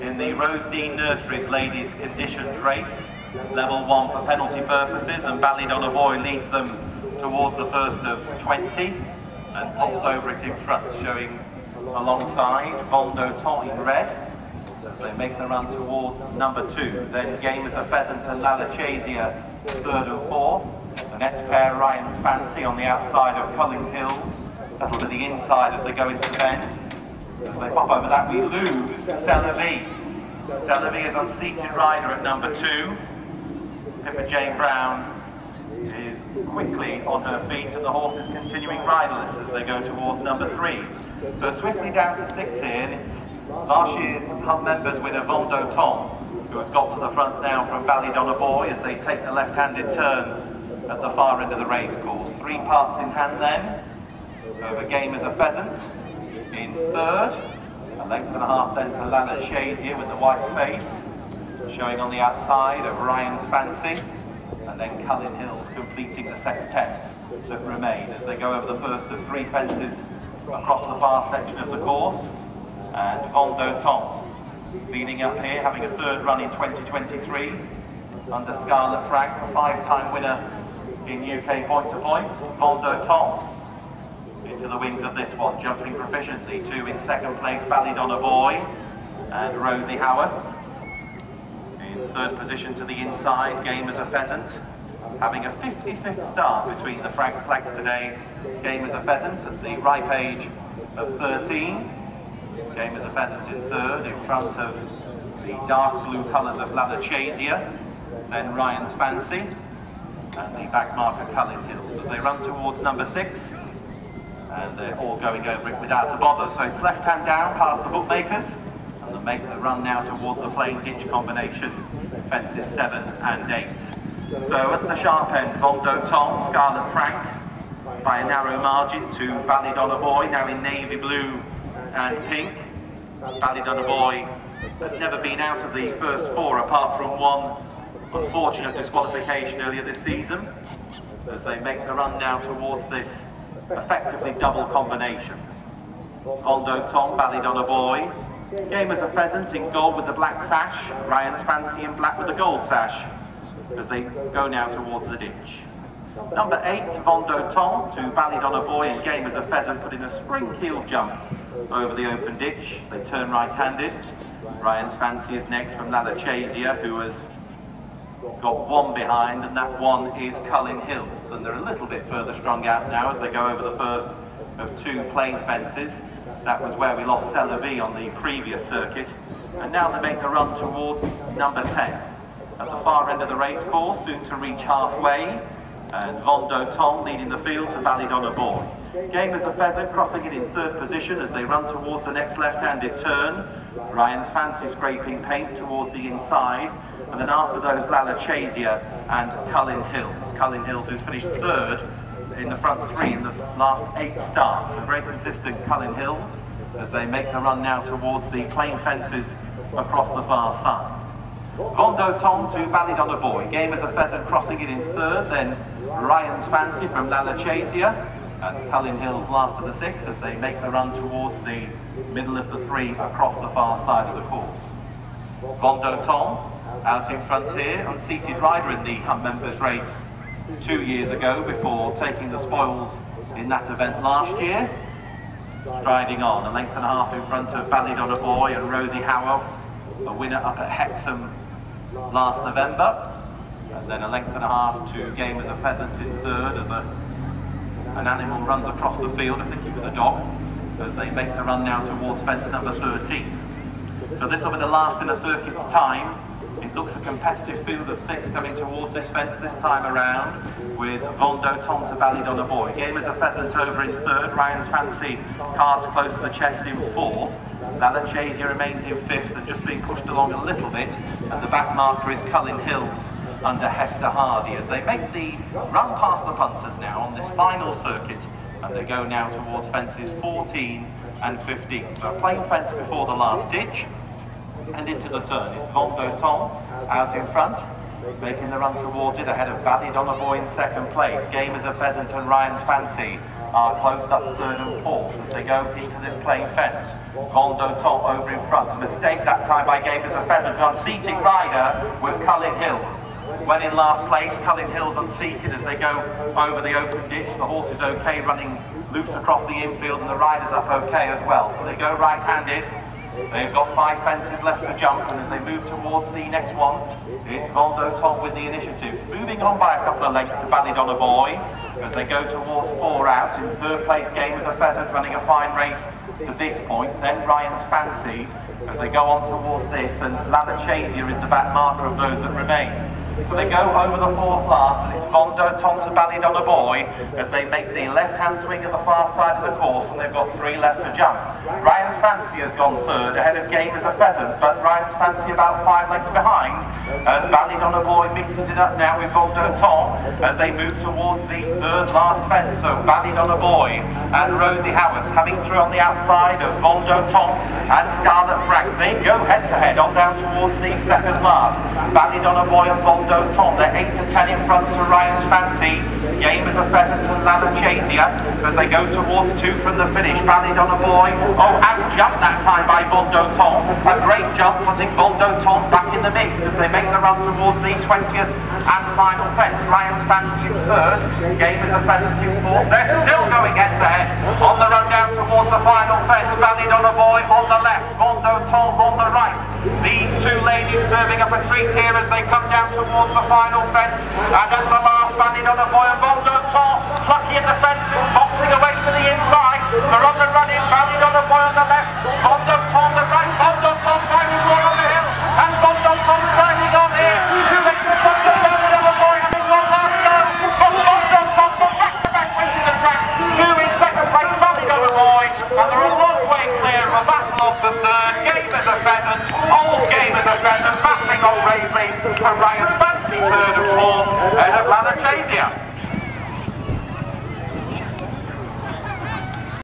in the Rosedene Nurseries Ladies Conditioned Race. Level 1 for penalty purposes and Ballydonagh Boy leads them towards the first of 20 and pops over it in front, showing alongside Vent D'automne in red as they make the run towards number two. Then Game as a Pheasant and Lalachasia third and fourth. The next pair, Ryan's Fancy on the outside of Culling Hills. That'll to the inside as they go into the bend. As they pop over that, we lose Celavi. Celavi is unseated rider at number two. Pippa Jane Brown is quickly on her feet and the horse is continuing riderless as they go towards number three. So swiftly down to six here, it's last year's Hunt members winner Vent D'automne, who has got to the front now from Ballydonagh Boy as they take the left-handed turn at the far end of the race course. Three parts in hand then, over Game as a Pheasant in third, a length and a half then to Lana Shazier with the white face, showing on the outside of Ryan's Fancy and then Cullen Hills completing the second sextet that remain as they go over the first of three fences across the far section of the course. And Vent D'automne leading up here, having a third run in 2023 under Scarlett Frank, a five-time winner in UK point-to-points. Vent D'automne into the wings of this one, jumping proficiently. Two in second place, Ballydonagh Boy and Rosie Howarth In third position to the inside, game as a pheasant. Having a 55th start between the Frank flags today, game as a pheasant at the ripe age of 13. Game as a pheasant in third in front of the dark blue colours of Lalachasia, then Ryan's Fancy, and the back marker Cullen Hills as they run towards number six. And they're all going over it without a bother. So it's left hand down past the bookmakers and they make the run now towards the plain ditch combination, fences 7 and 8. So at the sharp end, Vent D'automne, Scarlett Frank, by a narrow margin to Ballydonagh Boy, now in navy blue and pink. Ballydonagh Boy has never been out of the first four apart from one unfortunate disqualification earlier this season as they make the run now towards this effectively double combination. Vent D'automne, Ballydonagh Boy, Game as a pheasant in gold with the black sash, Ryan's Fancy in black with the gold sash, as they go now towards the ditch. Number eight, Vent D'automne to Ballydonagh Boy and Game as a pheasant putting a spring heel jump over the open ditch. They turn right-handed. Ryan's Fancy is next from Lalachasia, who has got one behind, and that one is Cullen Hills. And they're a little bit further strung out now as they go over the first of two plain fences. That was where we lost Celavi on the previous circuit. And now they make the run towards number 10. At the far end of the race course, soon to reach halfway. And Vent D'automne leading the field to Ballydonagh Boy. Game as a pheasant, crossing it in third position as they run towards the next left-handed turn. Ryan's Fancy scraping paint towards the inside. And then after those, Lalachasia and Cullen Hills. Cullen Hills, who's finished third in the front three in the last eight starts. A very consistent Cullen Hills as they make the run now towards the plain fences across the far side. Vent D'automne to Ballydonagh Boy. Game as a pheasant crossing it in third, then Ryan's Fancy from Lalachasia and Cullen Hills last of the six as they make the run towards the middle of the three across the far side of the course. Vent D'automne out in front here, unseated rider in the Hunt Members race two years ago before taking the spoils in that event last year. Striding on, a length and a half in front of Ballydonagh Boy and Rosie Howarth, a winner up at Hexham last November. And then a length and a half to Game as a Pheasant in third as a, an animal runs across the field, I think it was a dog, as they make the run now towards fence number 13. So this will be the last in a circuit's time it looks a competitive field of six coming towards this fence this time around with Vent D'automne to Ballydonagh Boy. Game as a pheasant over in third, Ryan's Fancy cards close to the chest in fourth. Lalachasia remains in fifth and just being pushed along a little bit and the back marker is Cullen Hills under Hester Hardy as they make the run past the punters now on this final circuit and they go now towards fences 14 and 15. So a plain fence before the last ditch and into the turn. It's Vent D'automne out in front. making the run towards it ahead of Boy in second place. Game as a Pheasant and Ryan's Fancy are close up third and fourth as they go into this plain fence. Vent D'automne over in front. A mistake that time by Game as a Pheasant. Unseating rider was Cullen Hills. When in last place, Cullen Hills unseated as they go over the open ditch. The horse is okay running loose across the infield and the rider's up okay as well. So they go right-handed. They've got five fences left to jump, and as they move towards the next one, it's Vent D'automne with the initiative. Moving on by a couple of lengths to Ballydonagh Boy, as they go towards four out. In third place game is a pheasant running a fine race to this point. Then Ryan's Fancy, as they go on towards this, and Lana Chasia is the back marker of those that remain. So they go over the fourth last, and it's Vent D'automne to Ballydonagh Boy as they make the left-hand swing at the far side of the course, and they've got three left to jump. Ryan's Fancy has gone third, ahead of Game as a Pheasant, but Ryan's Fancy about five lengths behind, as Ballydonagh Boy mixes it up now with Vent D'automne as they move towards the third last fence. So Ballydonagh Boy and Rosie Howarth coming through on the outside of Vent D'automne and Scarlett Frank. They go head-to-head -head on down towards the second last. Ballydonagh Boy and Vondo Vent D'automne. They're 8 to 10 in front to Ryan's Fancy. Game as a pheasant and Lana Chasia as they go towards two from the finish. Ballydonagh Boy. Oh, out jumped that time by Vent D'automne. A great jump putting Vent D'automne back in the mix as they make the run towards the 20th and final fence. Ryan's Fancy in third. Game as a pheasant in fourth. They're still going head to head on the run down towards the final fence. Ballydonagh Boy on the left. Vent D'automne on the right. Two serving up a treat here as they come down towards the final fence. And as the last bandit on the boy and Bolden top, plucky at the fence, boxing away to the inside. On the run in, bandit on the boy on the left, Bolden on the right, Bolden Tom fighting one on the hill, and Bolden Tom standing on here. Two on the track. On and way clear of a battle of the third. from right third of all.